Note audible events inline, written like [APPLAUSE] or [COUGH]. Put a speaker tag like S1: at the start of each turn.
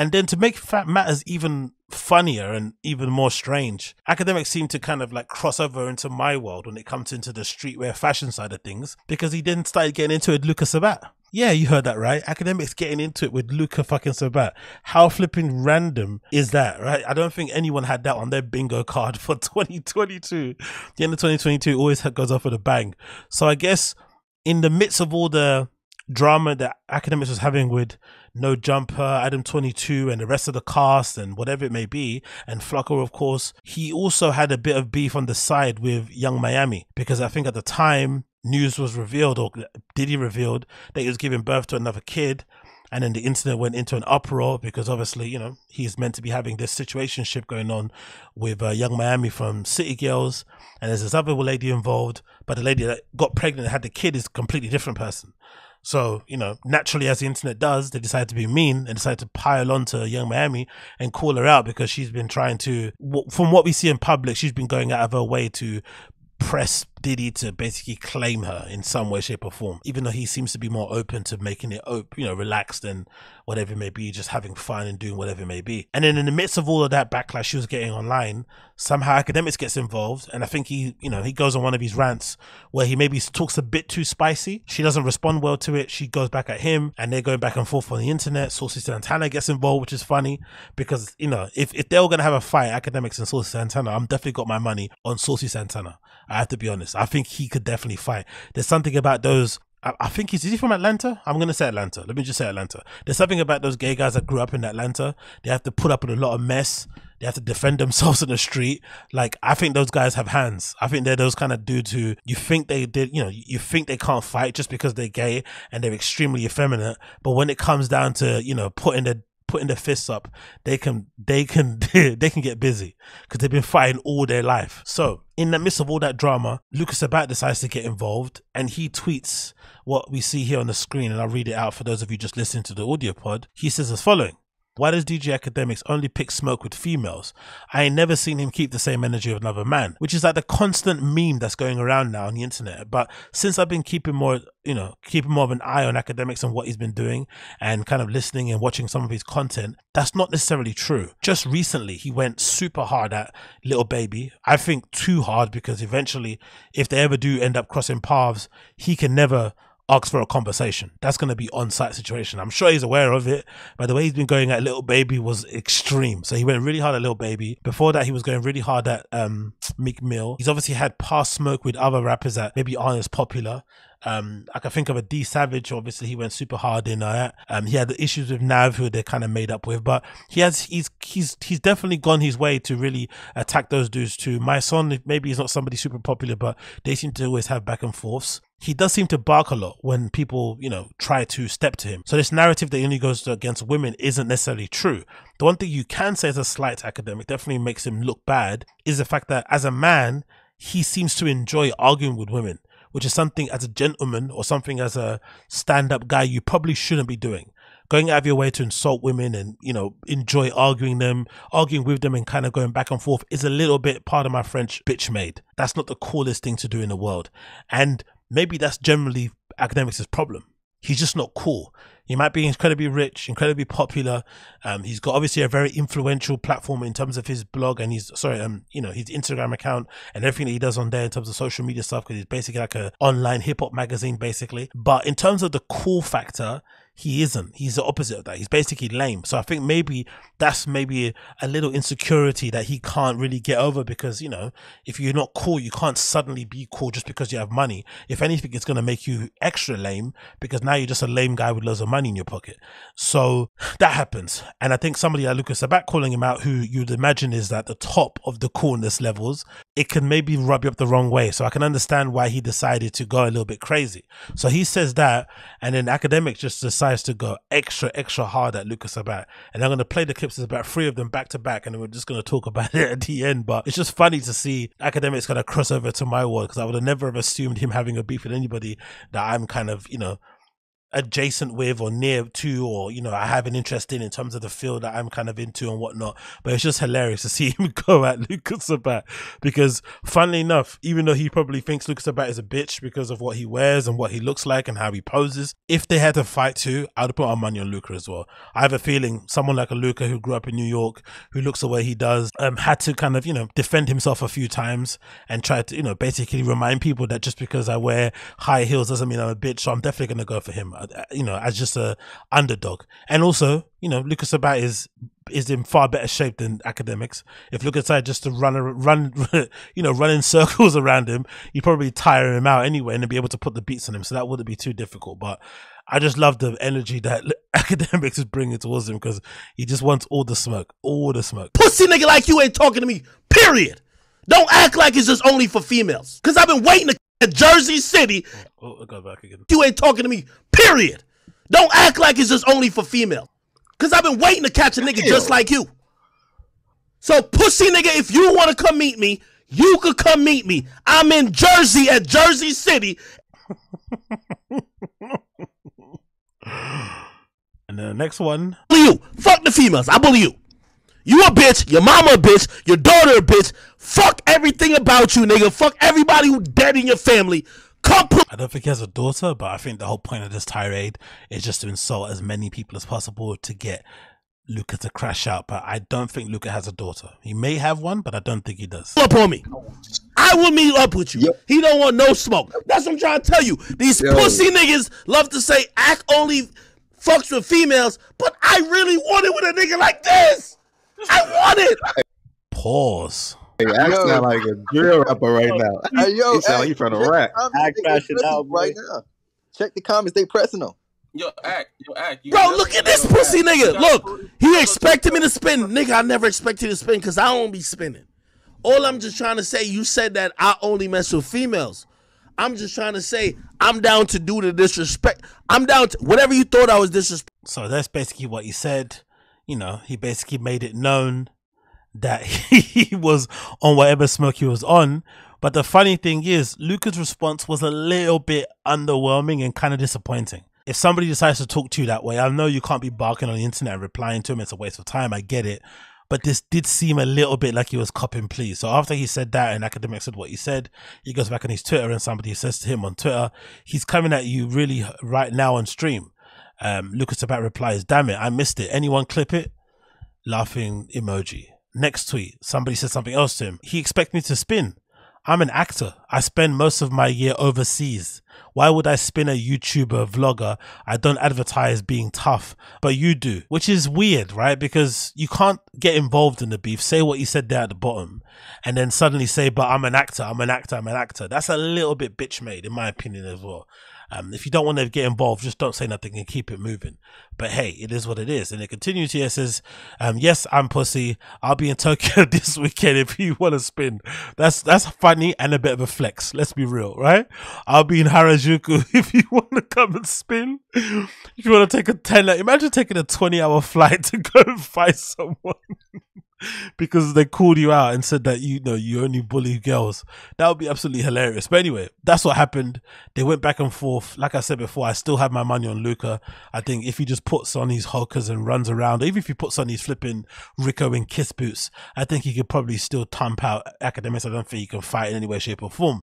S1: And then to make matters even funnier and even more strange, Akademiks seem to kind of like cross over into my world when it comes into the streetwear fashion side of things because he then started getting into it with Luka Sabbat. Yeah, you heard that right. Akademiks getting into it with Luka fucking Sabbat. How flipping random is that, right? I don't think anyone had that on their bingo card for [LAUGHS] 2022. The end of 2022 always goes off with a bang. So I guess in the midst of all the drama that Akademiks was having with no jumper adam 22 and the rest of the cast and whatever it may be. And Flocko of course he also had a bit of beef on the side with Yung Miami because i think at the time news was revealed or diddy revealed that he was giving birth to another kid and then the internet went into an uproar because obviously you know he's meant to be having this situationship going on with uh, Yung Miami from city girls. And there's this other lady involved but the lady that got pregnant and had the kid is a completely different person so, you know, naturally, as the internet does, they decide to be mean and decide to pile onto Yung Miami and call her out because she's been trying to, from what we see in public, she's been going out of her way to press Diddy to basically claim her in some way, shape, or form. Even though he seems to be more open to making it, op- you know, relaxed and whatever it may be, just having fun and doing whatever it may be. And then in the midst of all of that backlash she was getting online, somehow Akademiks gets involved, and I think he, you know, he goes on one of his rants where he maybe talks a bit too spicy. She doesn't respond well to it. She goes back at him, and they're going back and forth on the internet. Saucy Santana gets involved, which is funny because you know if if they were gonna have a fight, Akademiks and Saucy Santana, I'm definitely got my money on Saucy Santana. I have to be honest. I think he could definitely fight. There's something about those. I, I think he's is he from Atlanta? I'm gonna say Atlanta. Let me just say Atlanta. There's something about those gay guys that grew up in Atlanta. They have to put up with a lot of mess. They have to defend [LAUGHS] themselves in the street. Like I think those guys have hands. I think they're those kind of dudes who you think they did, you know, you think they can't fight just because they're gay and they're extremely effeminate. But when it comes down to you know putting the putting their fists up, they can they can [LAUGHS] they can get busy because they've been fighting all their life. So in the midst of all that drama, Lucas Sabbat decides to get involved and he tweets what we see here on the screen, and I'll read it out for those of you just listening to the audio pod. He says as following. Why does DJ Akademiks only pick smoke with females? I ain't never seen him keep the same energy of another man, which is like the constant meme that's going around now on the internet. But since I've been keeping more, you know, keeping more of an eye on Akademiks and what he's been doing and kind of listening and watching some of his content, that's not necessarily true. Just recently, he went super hard at Lil Baby. I think too hard because eventually, if they ever do end up crossing paths, he can never ask for a conversation. That's going to be on site situation. I'm sure he's aware of it. But the way he's been going at Lil Baby was extreme. So he went really hard at Lil Baby. Before that, he was going really hard at um, Meek Mill. He's obviously had past smoke with other rappers that maybe aren't as popular. Um, I can think of a D Savage. Obviously, he went super hard in that. Um, he had the issues with Nav, who they're kind of made up with, but he has he's he's he's definitely gone his way to really attack those dudes too. My son, maybe he's not somebody super popular, but they seem to always have back and forths he does seem to bark a lot when people, you know, try to step to him. So this narrative that he only goes against women isn't necessarily true. The one thing you can say as a slight academic definitely makes him look bad is the fact that as a man, he seems to enjoy arguing with women, which is something as a gentleman or something as a stand-up guy you probably shouldn't be doing. Going out of your way to insult women and, you know, enjoy arguing them, arguing with them and kind of going back and forth is a little bit, part of my French, bitch made. That's not the coolest thing to do in the world. And maybe that's generally Akademiks' problem. He's just not cool. He might be incredibly rich, incredibly popular. Um, he's got obviously a very influential platform in terms of his blog and his sorry, um, you know, his Instagram account and everything that he does on there in terms of social media stuff because he's basically like a online hip hop magazine, basically. But in terms of the cool factor, he isn't. He's the opposite of that. He's basically lame. So I think maybe that's maybe a little insecurity that he can't really get over because, you know, if you're not cool, you can't suddenly be cool just because you have money. If anything, it's going to make you extra lame because now you're just a lame guy with loads of money in your pocket. So that happens. And I think somebody like Lucas Sabbat calling him out, who you'd imagine is at the top of the coolness levels, it can maybe rub you up the wrong way. So I can understand why he decided to go a little bit crazy. So he says that, and then Akademiks just decides to go extra, extra hard at Lucas Sabbat. And I'm going to play the clips. There's about three of them back to back, and we're just going to talk about [LAUGHS] it at the end. But it's just funny to see Akademiks kind of cross over to my world because I would have never have assumed him having a beef with anybody that I'm kind of, you know, adjacent with or near to or you know I have an interest in in terms of the field that I'm kind of into and whatnot. But it's just hilarious to see [LAUGHS] him go at Lucas Sabbat because funnily enough, even though he probably thinks Lucas Sabbat is a bitch because of what he wears and what he looks like and how he poses, if they had to fight too, I'd put our money on Luca as well. I have a feeling someone like a Luca who grew up in New York, who looks the way he does, um, had to kind of you know defend himself a few times and try to you know basically remind people that just because I wear high heels doesn't mean I'm a bitch. So I'm definitely gonna go for him. Uh, you know, as just a underdog. And also, you know, Lucas Sabbat is is in far better shape than Akademiks. If Lucas had just to run run [LAUGHS] you know run in circles [LAUGHS] around him, you probably tire him out anyway, and be able to put the beats on him. So that wouldn't be too difficult. But I just love the energy [LAUGHS] that Akademiks is bringing towards him because he just wants all the smoke, all the smoke.
S2: Pussy nigga like you ain't talking to me. Period. Don't act like it's just only for females. Cause I've been waiting to Jersey City.
S1: Oh, oh, go back again.
S2: You ain't talking to me. Period. Don't act like it's just only for female. Cause I've been waiting to catch a nigga just like you. So pussy nigga, if you want to come meet me, you could come meet me. I'm in Jersey at Jersey City. [LAUGHS]
S1: and then the next one.
S2: You. Fuck the females. I believe you. You a bitch, your mama a bitch, your daughter a bitch. Fuck everything about you, nigga. Fuck everybody who dead in your family. Come put-
S1: I don't think he has a daughter, but I think the whole point of this tirade is just to insult as many people as possible to get Luca to crash out. But I don't think Luca has a daughter. He may have one, but I don't think he does.
S2: Up on me. I will meet up with you. Yep. He don't want no smoke. That's what I'm trying to tell you. These Yo. pussy niggas love to say act only fucks with females, but I really want it with a nigga like this. I want it.
S1: Pause.
S3: Hey, I sound like a drill rapper right now. [LAUGHS]
S4: Hey, yo,
S3: he sound like he from the rap.
S4: Act crashing out right now. Check the comments. They pressing them.
S5: Yo, act, yo, act. You
S2: Bro, look at this pussy act. nigga. Look, he expected me to spin. Nigga, I never expected to spin because I don't be spinning. All I'm just trying to say, you said that I only mess with females. I'm just trying to say I'm down to do the disrespect. I'm down to whatever you thought I was disrespect.
S1: So that's basically what he said you know, he basically made it known that [LAUGHS] he was on whatever smoke he was on. But the funny thing is, Luca's response was a little bit underwhelming and kind of disappointing. If somebody decides to talk to you that way, I know you can't be barking on the internet and replying to him. It's a waste of time. I get it. But this did seem a little bit like he was copping please. So after he said that and Akademiks said what he said, he goes back on his Twitter and somebody says to him on Twitter, he's coming at you really right now on stream. Um, Luka Sabbat replies, damn it, I missed it. Anyone clip it? Laughing emoji. Next tweet, somebody said something else to him. He expects me to spin. I'm an actor. I spend most of my year overseas. Why would I spin a YouTuber vlogger? I don't advertise being tough, but you do, which is weird, right? Because you can't get involved in the beef, say what you said there at the bottom, and then suddenly say, but I'm an actor, I'm an actor, I'm an actor. That's a little bit bitch made, in my opinion, as well. Um, if you don't want to get involved, just don't say nothing and keep it moving. But hey, it is what it is. And it continues here. It says, um, yes, I'm pussy. I'll be in Tokyo [LAUGHS] this weekend if you want to spin. That's, that's funny and a bit of a flex. Let's be real, right? I'll be in Harajuku [LAUGHS] if you want to come and spin. If you want to take a 10, imagine taking a 20 hour flight [LAUGHS] to go fight someone. Because they called you out and said that you know you only bully girls. That would be absolutely hilarious. But anyway, that's what happened. They went back and forth. Like I said before, I still have my money on Luca. I think if he just puts on his hulkers and runs around, even if he puts on his flipping Rick Owens kiss boots, I think he could probably still thump out Akademiks. I don't think he can fight in any way, shape, or form.